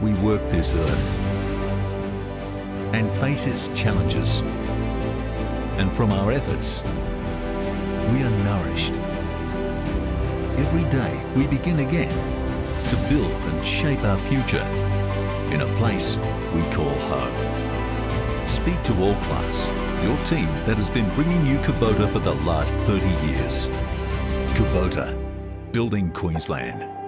we work this earth and face its challenges. And from our efforts, we are nourished. Every day we begin again to build and shape our future in a place we call home. Speak to All Class, your team that has been bringing you Kubota for the last 30 years. Kubota, building Queensland.